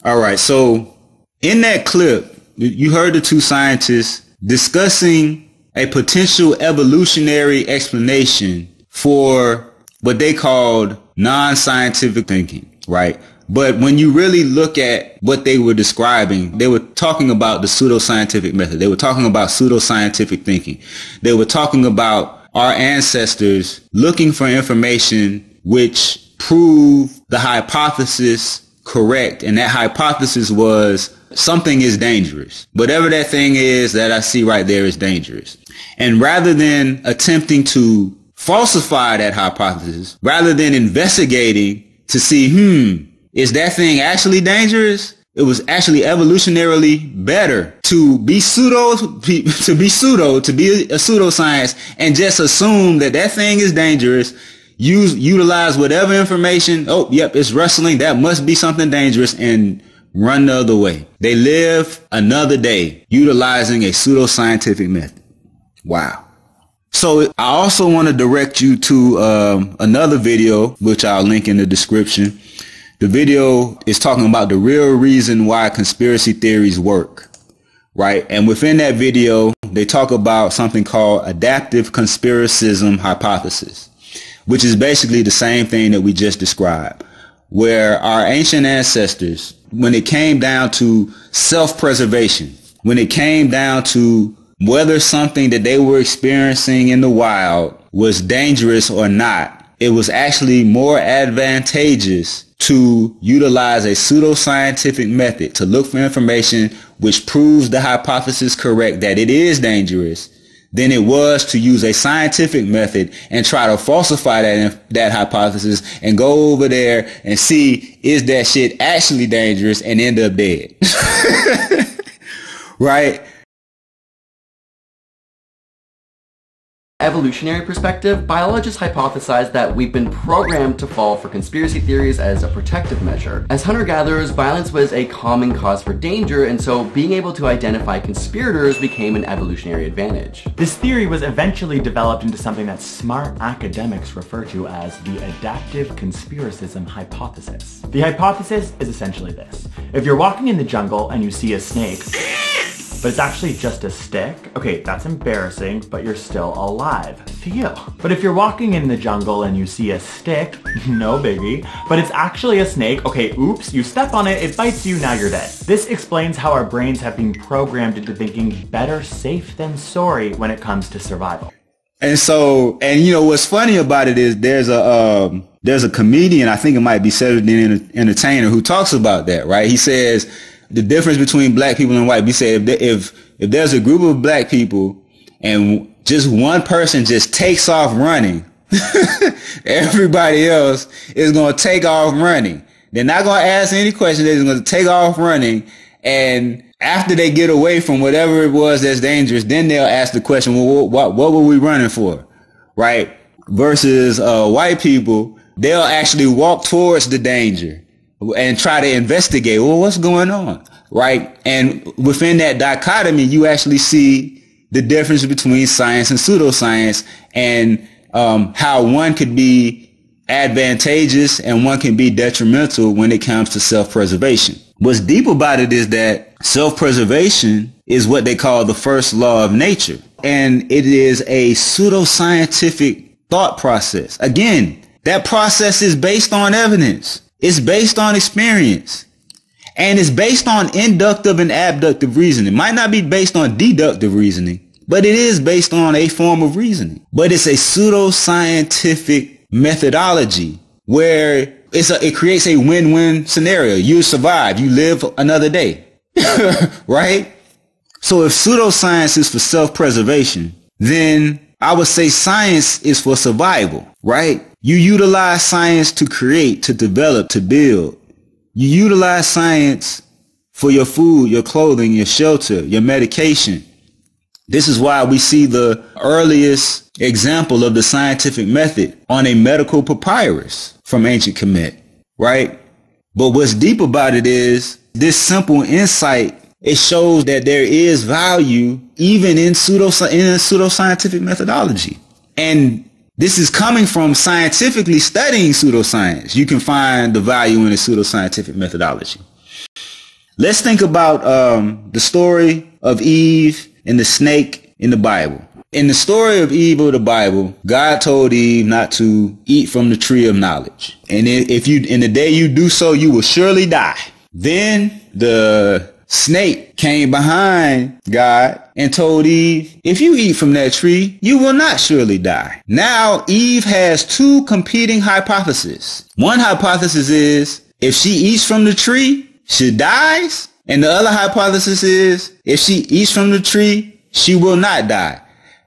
All right. So in that clip, you heard the two scientists discussing a potential evolutionary explanation for what they called non-scientific thinking, right? But when you really look at what they were describing, they were talking about the pseudoscientific method. They were talking about pseudoscientific thinking. They were talking about our ancestors looking for information which prove the hypothesis correct. And that hypothesis was something is dangerous. Whatever that thing is that I see right there is dangerous. And rather than attempting to falsify that hypothesis, rather than investigating to see, hmm, is that thing actually dangerous? It was actually evolutionarily better to be pseudo, to be pseudo, to be a pseudoscience and just assume that that thing is dangerous. Use, utilize whatever information. Oh, yep, it's rustling. That must be something dangerous and run the other way. They live another day utilizing a pseudoscientific method. Wow. So I also want to direct you to um, another video, which I'll link in the description. The video is talking about the real reason why conspiracy theories work, right? And within that video, they talk about something called adaptive conspiracism hypothesis, which is basically the same thing that we just described, where our ancient ancestors, when it came down to self-preservation, when it came down to whether something that they were experiencing in the wild was dangerous or not, it was actually more advantageous to utilize a pseudoscientific method to look for information which proves the hypothesis correct that it is dangerous than it was to use a scientific method and try to falsify that that hypothesis and go over there and see is that shit actually dangerous and end up dead. right?
Evolutionary perspective, biologists hypothesize that we've been programmed to fall for conspiracy theories as a protective measure. As hunter-gatherers, violence was a common cause for danger, and so being able to identify conspirators became an evolutionary advantage.
This theory was eventually developed into something that smart academics refer to as the adaptive conspiracism hypothesis. The hypothesis is essentially this. If you're walking in the jungle and you see a snake, but it's actually just a stick, okay, that's embarrassing, but you're still alive. Phew. But if you're walking in the jungle and you see a stick, no biggie, but it's actually a snake, okay, oops, you step on it, it bites you, now you're dead. This explains how our brains have been programmed into thinking better safe than sorry when it comes to survival.
And so, and you know, what's funny about it is there's a, um, there's a comedian, I think it might be Saturday Entertainer, who talks about that, right? He says, the difference between black people and white. We say if, if if there's a group of black people and just one person just takes off running, everybody else is going to take off running. They're not going to ask any questions. They're just going to take off running. And after they get away from whatever it was that's dangerous, then they'll ask the question, well, what, what were we running for? Right? Versus uh, white people, they'll actually walk towards the danger and try to investigate, well, what's going on? Right. And within that dichotomy, you actually see the difference between science and pseudoscience and um, how one could be advantageous and one can be detrimental when it comes to self-preservation. What's deep about it is that self-preservation is what they call the first law of nature. And it is a pseudoscientific thought process. Again, that process is based on evidence. It's based on experience. And it's based on inductive and abductive reasoning. It might not be based on deductive reasoning, but it is based on a form of reasoning. But it's a pseudo-scientific methodology where it's a, it creates a win-win scenario. You survive. You live another day. right? So if pseudoscience is for self-preservation, then I would say science is for survival, right? You utilize science to create, to develop, to build. You utilize science for your food, your clothing, your shelter, your medication. This is why we see the earliest example of the scientific method on a medical papyrus from ancient Kemet, right? But what's deep about it is this simple insight, it shows that there is value even in pseudo in pseudoscientific methodology. And this is coming from scientifically studying pseudoscience. You can find the value in a pseudoscientific methodology. Let's think about um, the story of Eve and the snake in the Bible. In the story of Eve of the Bible, God told Eve not to eat from the tree of knowledge. And if you, in the day you do so, you will surely die. Then the snake came behind God and told Eve, if you eat from that tree, you will not surely die. Now Eve has two competing hypotheses. One hypothesis is if she eats from the tree, she dies. And the other hypothesis is if she eats from the tree, she will not die.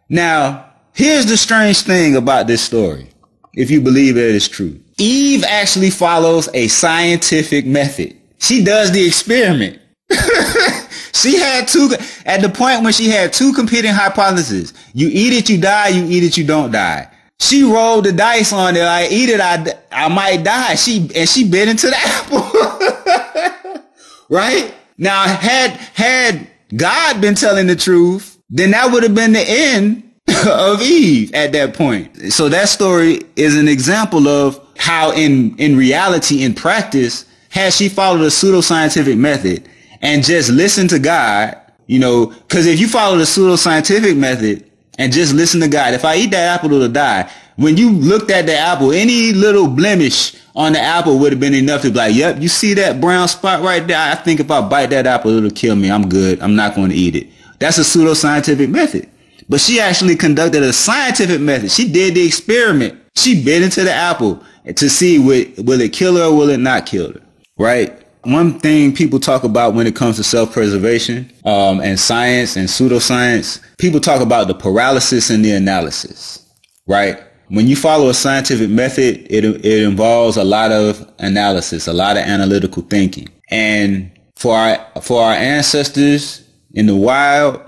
Now, here's the strange thing about this story. If you believe it is true. Eve actually follows a scientific method. She does the experiment. she had two at the point when she had two competing hypotheses. You eat it, you die. You eat it, you don't die. She rolled the dice on it. I eat it, I I might die. She and she bit into the apple. right now, had had God been telling the truth, then that would have been the end of Eve at that point. So that story is an example of how in in reality, in practice, had she followed a pseudoscientific method and just listen to God, you know, because if you follow the pseudo-scientific method and just listen to God, if I eat that apple, it'll die. When you looked at the apple, any little blemish on the apple would have been enough to be like, yep, you see that brown spot right there? I think if I bite that apple, it'll kill me. I'm good. I'm not going to eat it. That's a pseudo-scientific method. But she actually conducted a scientific method. She did the experiment. She bit into the apple to see will, will it kill her or will it not kill her, right? One thing people talk about when it comes to self-preservation um, and science and pseudoscience, people talk about the paralysis and the analysis, right? When you follow a scientific method, it, it involves a lot of analysis, a lot of analytical thinking. And for our, for our ancestors in the wild,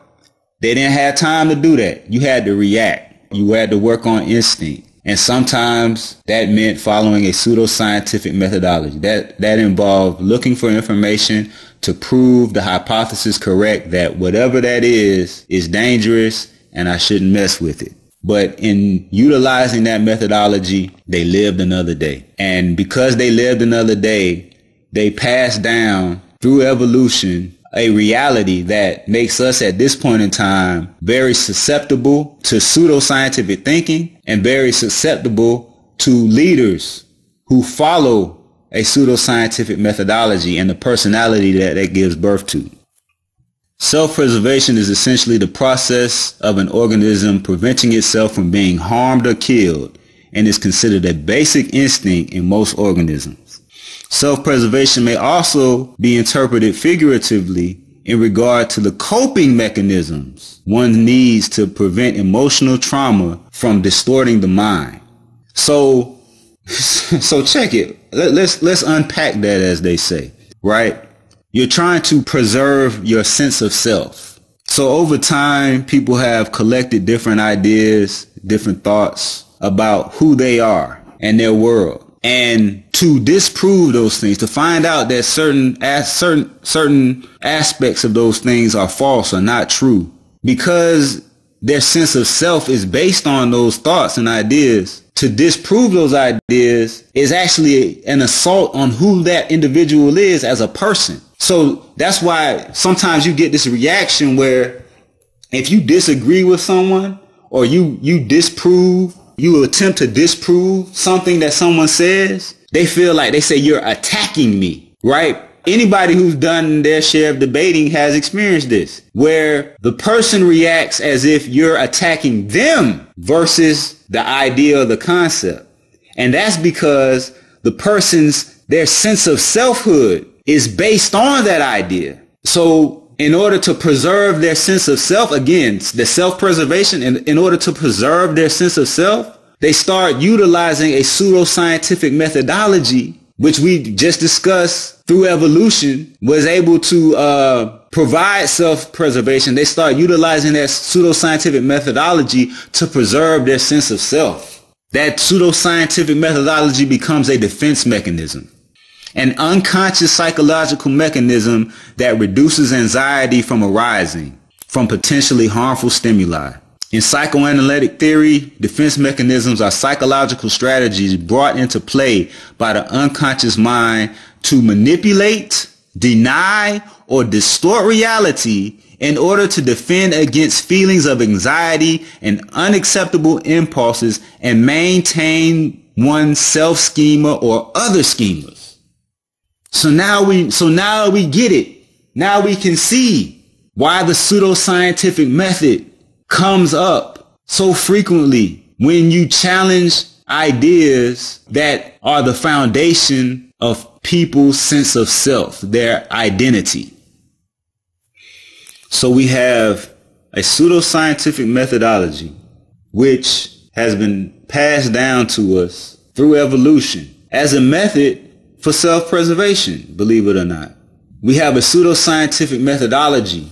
they didn't have time to do that. You had to react. You had to work on instinct. And sometimes that meant following a pseudoscientific methodology. That, that involved looking for information to prove the hypothesis correct that whatever that is, is dangerous and I shouldn't mess with it. But in utilizing that methodology, they lived another day. And because they lived another day, they passed down through evolution a reality that makes us at this point in time very susceptible to pseudoscientific thinking and very susceptible to leaders who follow a pseudoscientific methodology and the personality that that gives birth to. Self-preservation is essentially the process of an organism preventing itself from being harmed or killed and is considered a basic instinct in most organisms. Self-preservation may also be interpreted figuratively in regard to the coping mechanisms one needs to prevent emotional trauma from distorting the mind. So, so check it. Let, let's, let's unpack that as they say, right? You're trying to preserve your sense of self. So over time, people have collected different ideas, different thoughts about who they are and their world and to disprove those things, to find out that certain as certain certain aspects of those things are false or not true, because their sense of self is based on those thoughts and ideas. To disprove those ideas is actually an assault on who that individual is as a person. So that's why sometimes you get this reaction where if you disagree with someone or you you disprove you attempt to disprove something that someone says, they feel like they say you're attacking me, right? Anybody who's done their share of debating has experienced this, where the person reacts as if you're attacking them versus the idea or the concept. And that's because the person's, their sense of selfhood is based on that idea. So in order to preserve their sense of self, again, the self-preservation, in, in order to preserve their sense of self, they start utilizing a pseudoscientific methodology, which we just discussed through evolution, was able to uh, provide self-preservation. They start utilizing that pseudoscientific methodology to preserve their sense of self. That pseudoscientific methodology becomes a defense mechanism an unconscious psychological mechanism that reduces anxiety from arising from potentially harmful stimuli. In psychoanalytic theory, defense mechanisms are psychological strategies brought into play by the unconscious mind to manipulate, deny, or distort reality in order to defend against feelings of anxiety and unacceptable impulses and maintain one's self-schema or other schemas. So now we, so now we get it. Now we can see why the pseudoscientific method comes up so frequently when you challenge ideas that are the foundation of people's sense of self, their identity. So we have a pseudoscientific methodology which has been passed down to us through evolution as a method for self-preservation, believe it or not. We have a pseudoscientific methodology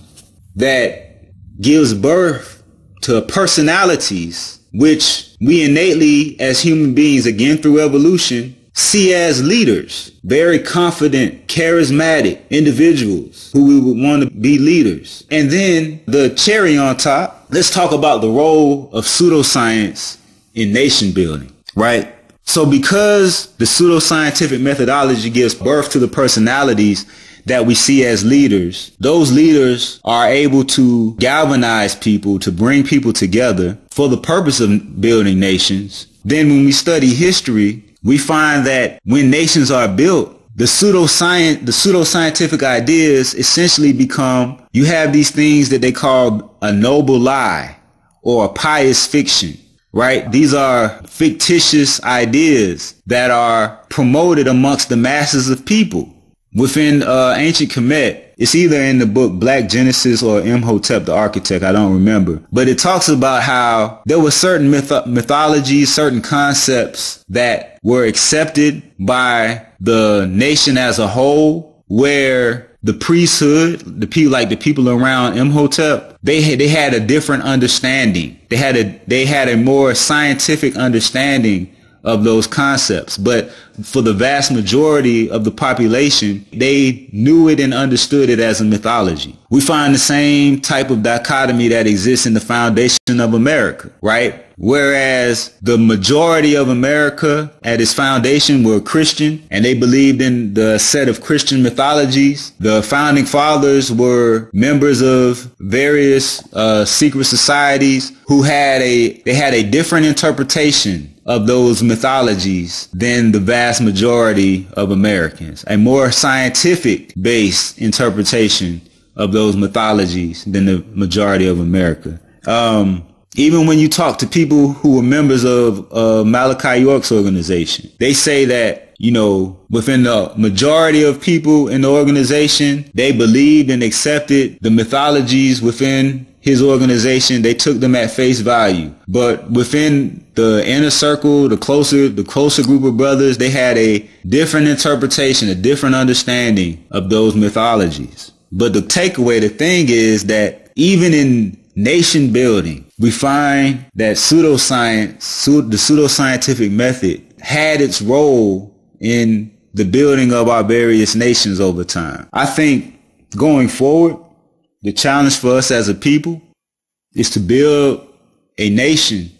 that gives birth to personalities which we innately as human beings, again through evolution, see as leaders, very confident, charismatic individuals who we would want to be leaders. And then the cherry on top, let's talk about the role of pseudoscience in nation building, right? So because the pseudoscientific methodology gives birth to the personalities that we see as leaders, those leaders are able to galvanize people, to bring people together for the purpose of building nations. Then when we study history, we find that when nations are built, the pseudoscience, the pseudoscientific ideas essentially become, you have these things that they call a noble lie or a pious fiction right? These are fictitious ideas that are promoted amongst the masses of people. within uh, ancient Kemet, it's either in the book Black Genesis or Imhotep the Architect. I don't remember. But it talks about how there were certain myth- mythologies, certain concepts that were accepted by the nation as a whole where the priesthood, the people like the people around Imhotep, they had, they had a different understanding. They had a they had a more scientific understanding of those concepts. But for the vast majority of the population, they knew it and understood it as a mythology. We find the same type of dichotomy that exists in the foundation of America, right? Whereas the majority of America at its foundation were Christian and they believed in the set of Christian mythologies. The founding fathers were members of various uh, secret societies who had a, they had a different interpretation of those mythologies than the vast majority of Americans. A more scientific based interpretation of those mythologies than the majority of America. Um, even when you talk to people who were members of uh, Malachi York's organization, they say that, you know, within the majority of people in the organization, they believed and accepted the mythologies within his organization, they took them at face value. But within the inner circle, the closer, the closer group of brothers, they had a different interpretation, a different understanding of those mythologies. But the takeaway, the thing is that even in nation building, we find that pseudoscience, the pseudoscientific method had its role in the building of our various nations over time. I think going forward, the challenge for us as a people is to build a nation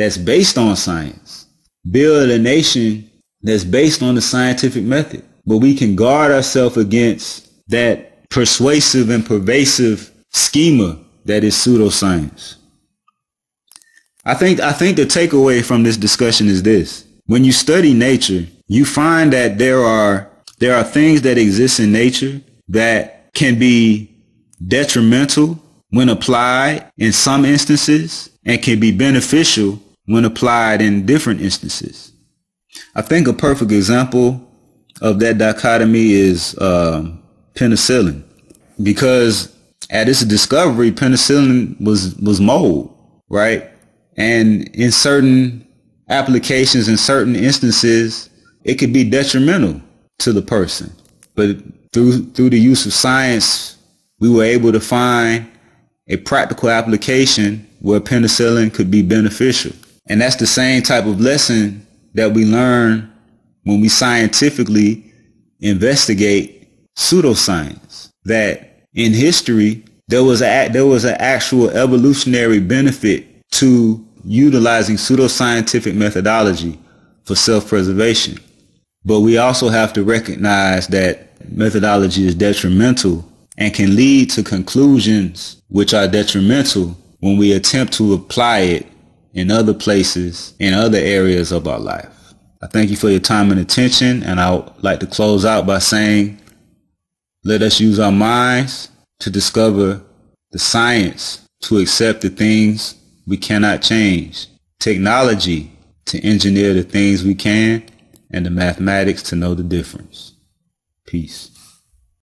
that's based on science. Build a nation that's based on the scientific method. But we can guard ourselves against that persuasive and pervasive schema that is pseudoscience. I think I think the takeaway from this discussion is this. When you study nature, you find that there are there are things that exist in nature that can be detrimental when applied in some instances and can be beneficial when applied in different instances. I think a perfect example of that dichotomy is uh, penicillin because at its discovery, penicillin was, was mold, right? And in certain applications, in certain instances, it could be detrimental to the person. But through, through the use of science, we were able to find a practical application where penicillin could be beneficial. And that's the same type of lesson that we learn when we scientifically investigate pseudoscience. That in history, there was a, there was an actual evolutionary benefit to utilizing pseudoscientific methodology for self-preservation. But we also have to recognize that methodology is detrimental and can lead to conclusions which are detrimental when we attempt to apply it in other places, in other areas of our life. I thank you for your time and attention, and I would like to close out by saying, let us use our minds to discover the science to accept the things we cannot change, technology to engineer the things we can, and the mathematics to know the difference. Peace.